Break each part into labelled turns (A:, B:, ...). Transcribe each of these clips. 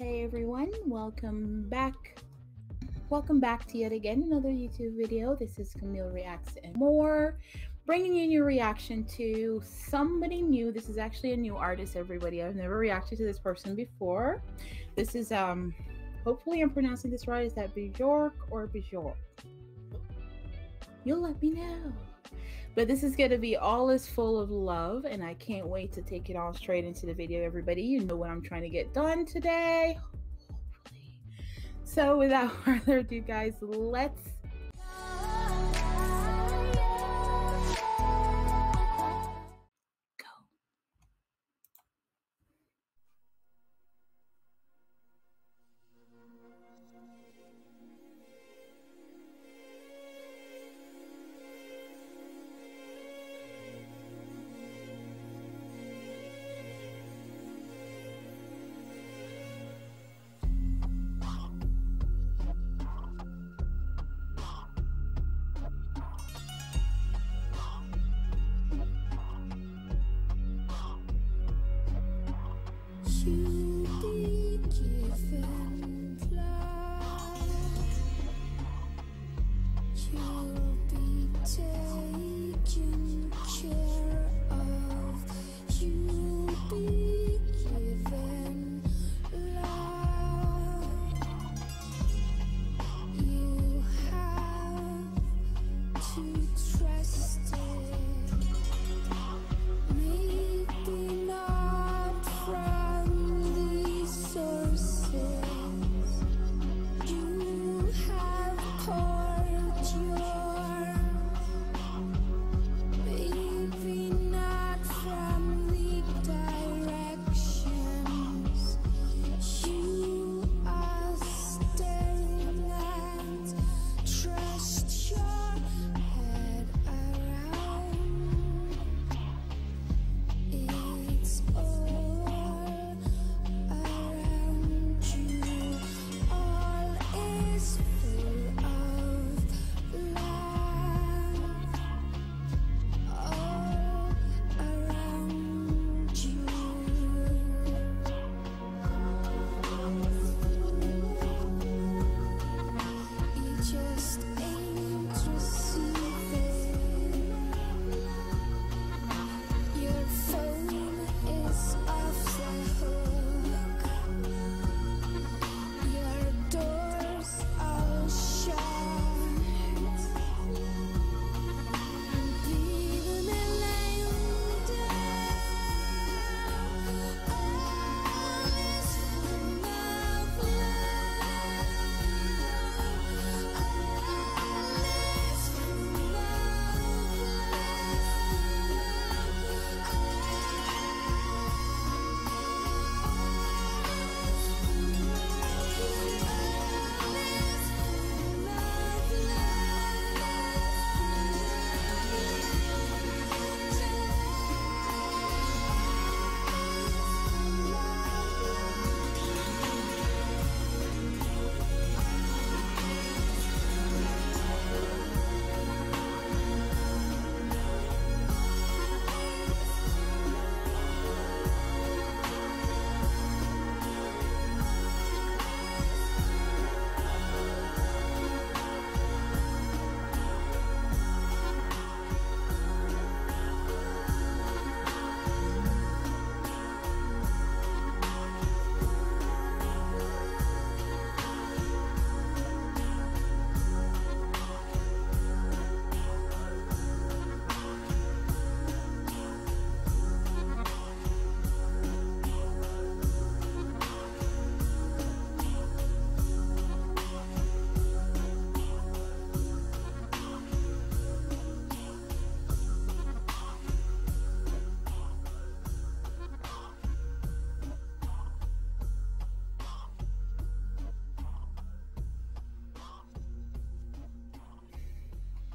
A: Hey everyone, welcome back. Welcome back to yet again another YouTube video. This is Camille Reacts and More, bringing in your reaction to somebody new. This is actually a new artist, everybody. I've never reacted to this person before. This is, um, hopefully I'm pronouncing this right. Is that Bjork or Bjork? You'll let me know. But this is going to be all is full of love, and I can't wait to take it all straight into the video, everybody. You know what I'm trying to get done today. So without further ado, guys, let's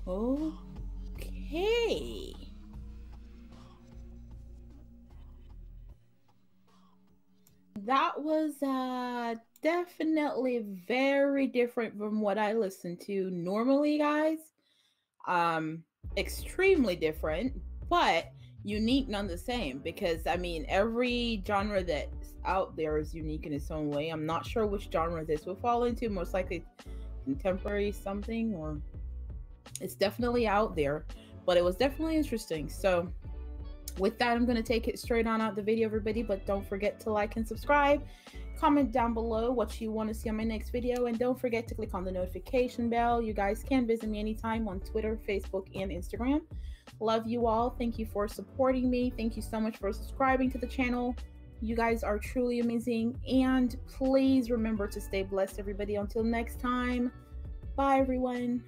A: Okay. That was uh, definitely very different from what I listen to normally, guys. Um, extremely different, but
B: unique none the same because I mean every genre that's out there is unique in its own way. I'm not sure which genre this will fall into, most likely contemporary something or it's definitely out there, but it was definitely interesting. So with that, I'm going to take it straight on out the video, everybody. But don't forget to like and subscribe. Comment down below what you want to see on my next video. And don't forget to click on the notification bell. You guys can visit me anytime on Twitter, Facebook, and Instagram. Love you all. Thank you for supporting me. Thank you so much for subscribing to the channel. You guys are truly amazing. And please remember to stay blessed, everybody. Until next time, bye, everyone.